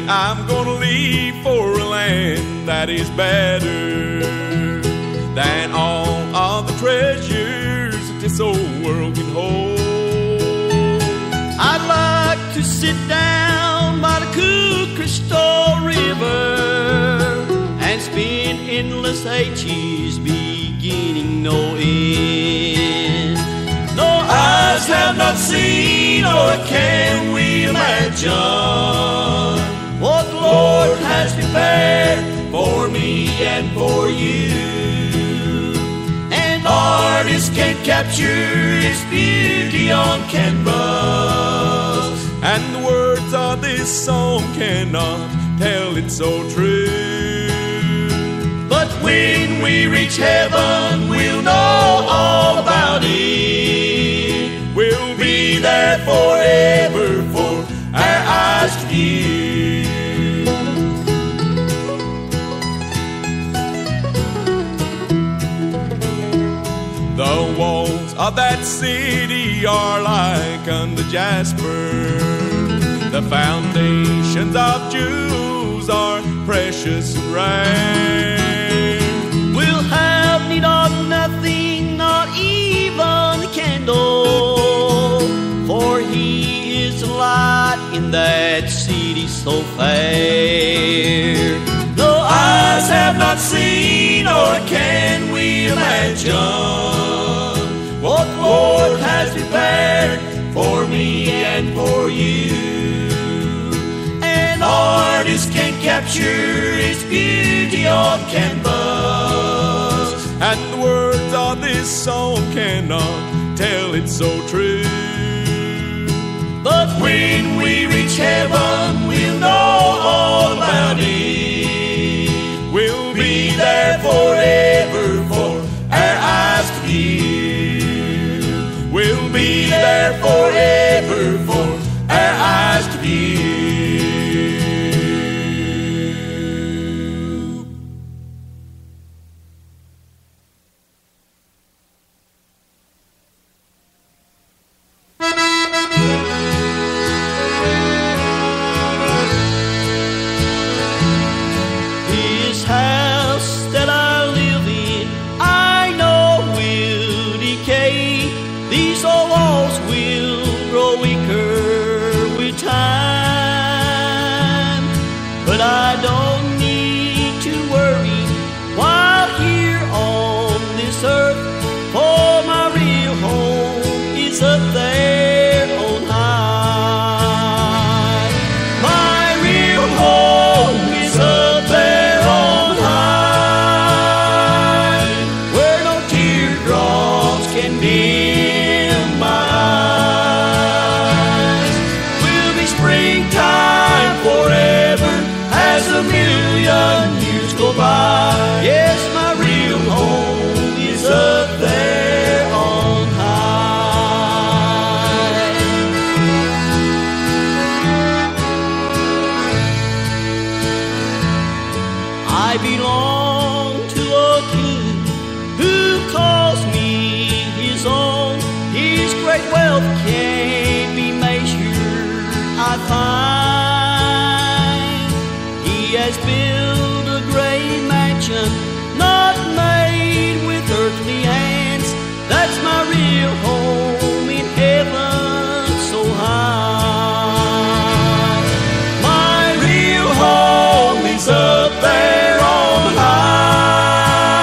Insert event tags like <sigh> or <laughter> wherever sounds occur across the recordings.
I'm gonna leave for a land that is better than all of the treasures that this old world can hold. I'd like to sit down by the cool crystal river and spin endless ages beginning no end. No eyes have not seen or can we imagine for you. An artist can capture its beauty on canvas. And the words of this song cannot tell it so true. But when we reach heaven, we'll know all about it. We'll Be there forever of that city are like unto jasper. The foundations of jewels are precious and rare. We'll have need of nothing, not even a candle. For he is light in that city so fair. No eyes have not seen, or can we imagine and for you. An artist can capture its beauty on canvas. And the words of this song cannot tell it so true. But when we reach heaven, we'll know all about it. We'll Be there forever for our eyes to view. We'll Be there forever has built a great mansion, not made with earthly hands. That's my real home in heaven so high. My real home is up there on high,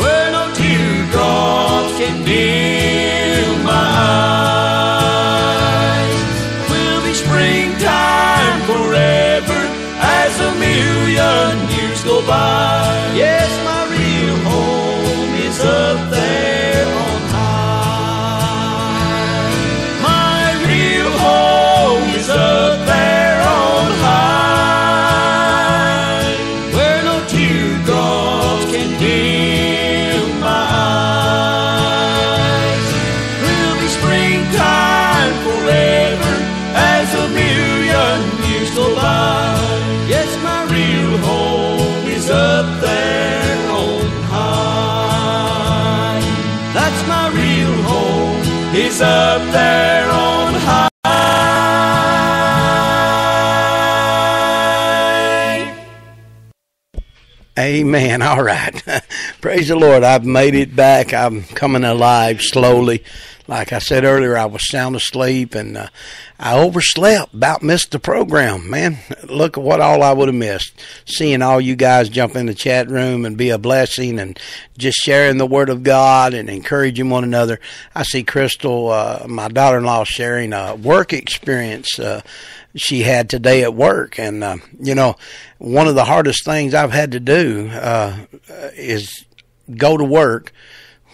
where no teardrops can dim my eyes. Will be springtime Yes, up there on high. Amen. All right. <laughs> Praise the Lord. I've made it back. I'm coming alive slowly. Like I said earlier, I was sound asleep and uh, I overslept, about missed the program. Man, <laughs> look at what all I would have missed. Seeing all you guys jump in the chat room and be a blessing and just sharing the Word of God and encouraging one another. I see Crystal, uh, my daughter in law, sharing a work experience. Uh, she had today at work. And, uh, you know, one of the hardest things I've had to do uh, is go to work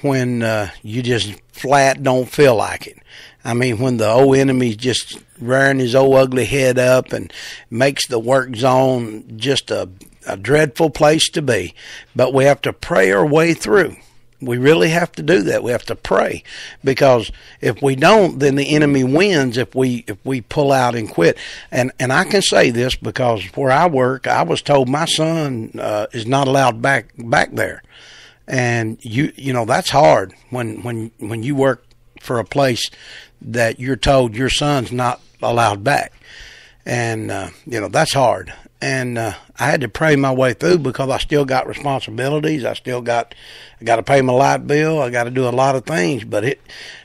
when uh, you just flat don't feel like it. I mean, when the old enemy's just rearing his old ugly head up and makes the work zone just a, a dreadful place to be. But we have to pray our way through. We really have to do that. We have to pray because if we don't, then the enemy wins if we if we pull out and quit. And and I can say this because where I work, I was told my son uh, is not allowed back back there, and you you know that's hard when when when you work for a place that you're told your son's not allowed back, and uh, you know that's hard and uh, I had to pray my way through because I still got responsibilities. I still got I got to pay my light bill. I got to do a lot of things, but it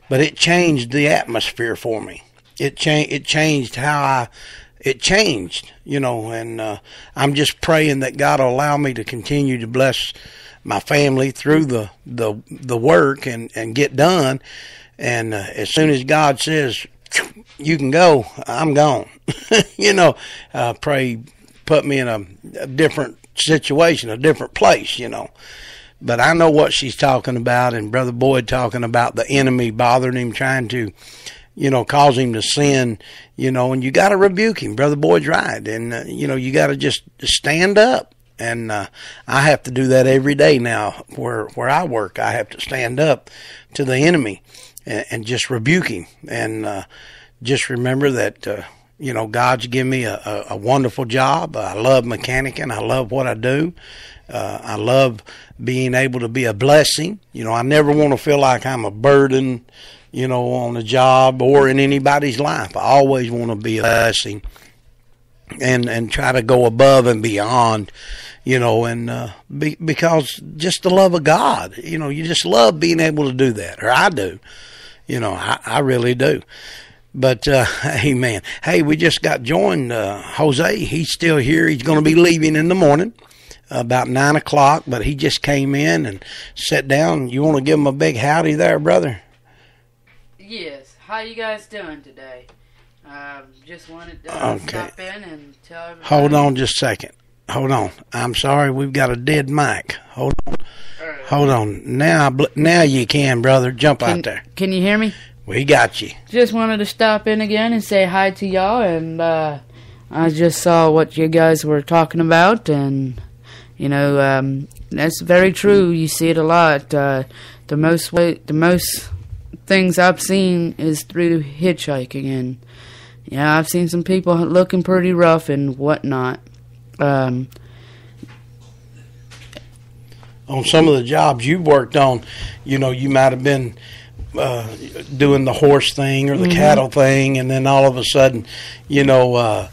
but it changed the atmosphere for me. It changed it changed how I it changed, you know, and uh, I'm just praying that God will allow me to continue to bless my family through the the the work and and get done. And uh, as soon as God says you can go, I'm gone. <laughs> you know, uh, pray put me in a, a different situation, a different place, you know. But I know what she's talking about, and Brother Boyd talking about the enemy bothering him, trying to, you know, cause him to sin, you know, and you got to rebuke him. Brother Boyd's right. And, uh, you know, you got to just stand up. And uh, I have to do that every day now where, where I work. I have to stand up to the enemy and, and just rebuke him. And uh, just remember that uh, you know, God's given me a, a, a wonderful job. I love mechanicing. I love what I do. Uh, I love being able to be a blessing. You know, I never want to feel like I'm a burden, you know, on the job or in anybody's life. I always want to be a blessing and and try to go above and beyond, you know, and uh, be, because just the love of God, you know, you just love being able to do that, or I do, you know, I, I really do. But uh, <laughs> amen. Hey, we just got joined. Uh, Jose, he's still here. He's going to be leaving in the morning about nine o'clock, but he just came in and sat down. You want to give him a big howdy there, brother? Yes. How you guys doing today? Uh, just wanted to okay. stop in and tell everybody. Hold on just a second. Hold on. I'm sorry, we've got a dead mic. Hold on. Right. Hold on. Now, now you can, brother. Jump can, out there. Can you hear me? We got you. Just wanted to stop in again and say hi to y'all, and uh, I just saw what you guys were talking about, and you know um, that's very true. You see it a lot. Uh, the most way, the most things I've seen is through hitchhiking, and yeah, I've seen some people looking pretty rough and whatnot. Um, on some of the jobs you've worked on, you know, you might have been uh, doing the horse thing or the mm-hmm. cattle thing, and then all of a sudden, you know, uh,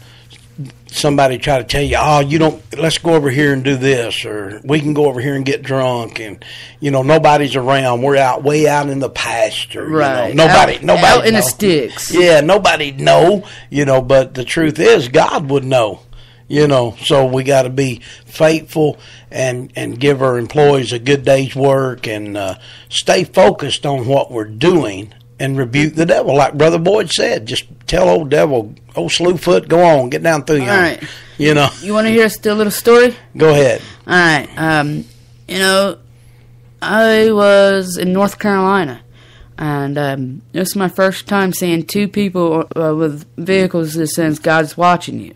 somebody try to tell you, oh, you don't, let's go over here and do this, or we can go over here and get drunk, and you know, nobody's around. We're out way out in the pasture, right? You know? Nobody, out, nobody out in the sticks. Yeah, nobody know, you know. But the truth is, God would know you know so we got to be faithful and and give our employees a good day's work and uh, stay focused on what we're doing and rebuke the devil. Like brother boyd said just tell old devil old slewfoot go on get down through you all right you know? You want to hear a little story? Go ahead. All right um, you know i was in north carolina and um, this is my first time seeing two people uh, with vehicles that says God's watching you.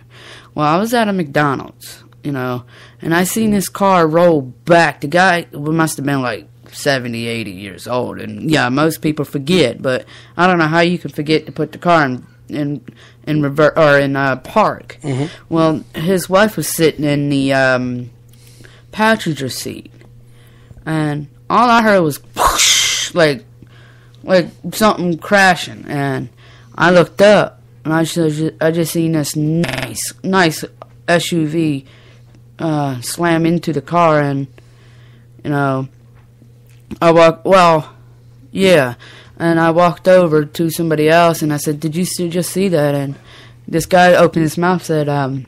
Well, I was at a McDonald's, you know, and I seen this car roll back. The guy must have been like 70, 80 years old. And yeah, most people forget, but I don't know how you can forget to put the car in in in revert or in uh, park. Mm-hmm. Well, his wife was sitting in the um, passenger seat, and all I heard was whoosh, like like something crashing, and I looked up, and I just I just seen this nice nice SUV uh, slam into the car, and you know, I walk. Well, yeah, and I walked over to somebody else, and I said, "Did you see, just see that?" And this guy opened his mouth, said, um,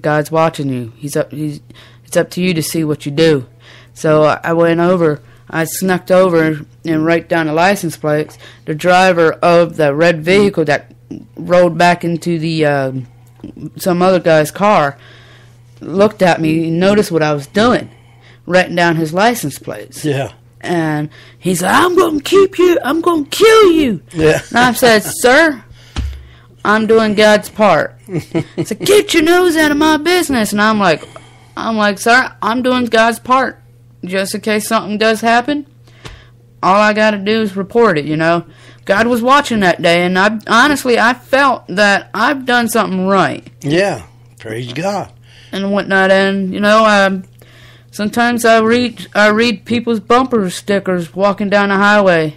"God's watching you. He's up. He's it's up to you to see what you do." So I went over. I snuck over and write down the license plates. The driver of the red vehicle that rolled back into the uh, some other guy's car looked at me noticed what I was doing, writing down his license plates. Yeah. And he said, I'm to keep you, I'm going to kill you. Yeah. And I said, <laughs> Sir, I'm doing God's part. He said, Get your nose out of my business. And I'm like, I'm like, Sir, I'm doing God's part. Just in case something does happen, all I got to do is report it, you know. God was watching that day, and I honestly I felt that I've done something right Yeah. Praise God. and whatnot. And you know, um, sometimes I read I read people's bumper stickers walking down the highway,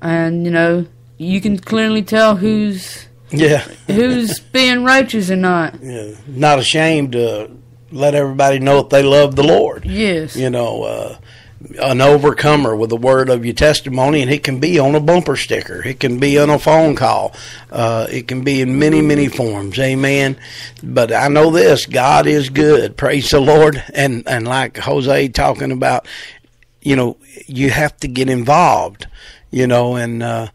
and you know, you can clearly tell who's Yeah. who's <laughs> being righteous or not. yeah. Not ashamed to let everybody know that they love the Lord. Yes. You know, uh, an overcomer with the word of your testimony, and it can be on a bumper sticker. It can be on a phone call. Uh, it can be in many, many forms. Amen. But I know this: God is good. Praise the Lord. And and like Jose talking about, you know, you have to get involved. You know, and uh,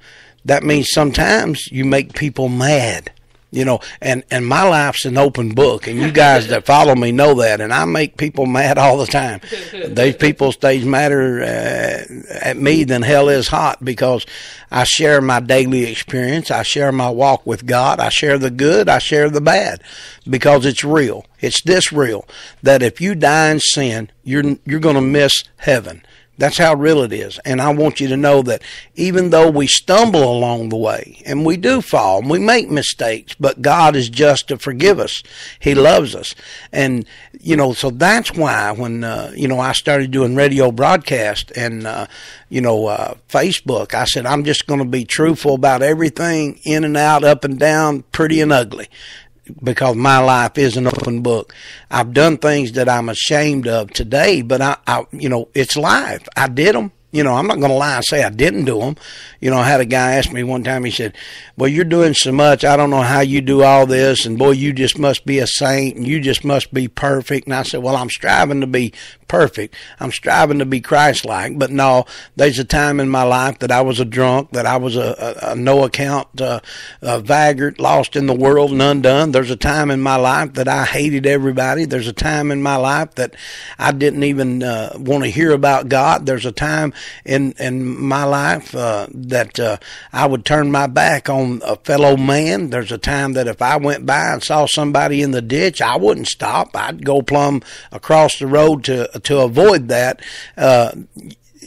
that means sometimes you make people mad you know and and my life's an open book and you guys that follow me know that and i make people <laughs> mad all the time. These people stays madder uh, at me than hell is hot because i share my daily experience i share my walk with god i share the good i share the bad because it's real. It's this real that if you die in sin you're you're going to miss heaven that's how real it is. And I want you to know that even though we stumble along the way and we do fall and we make mistakes, but God is just to forgive us. He loves us. And, you know, so that's why when, uh, you know, I started doing radio broadcast and, uh, you know, uh, Facebook, I said, I'm just going to be truthful about everything in and out, up and down, pretty and ugly because my life is an open book. I've done things that I'm ashamed of today, but I, I you know, it's life. I did them. You know, I'm not going to lie and say I didn't do them. You know, I had a guy ask me one time, he said, Well, you're doing so much. I don't know how you do all this. And boy, you just must be a saint and you just must be perfect. And I said, Well, I'm striving to be perfect. I'm striving to be Christ like. But no, there's a time in my life that I was a drunk, that I was a, a, a no account uh, a vagrant, lost in the world and undone. There's a time in my life that I hated everybody. There's a time in my life that I didn't even uh, want to hear about God. There's a time in in my life uh, that uh, I would turn my back on a fellow man. There's a time that if I went by and saw somebody in the ditch, I wouldn't stop. I'd go plumb across the road to to avoid that. Uh,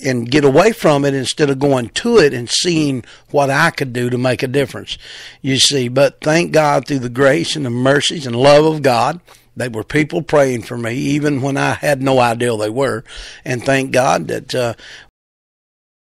and get away from it instead of going to it and seeing what I could do to make a difference. You see, but thank God through the grace and the mercies and love of God, they were people praying for me, even when I had no idea they were. And thank God that uh,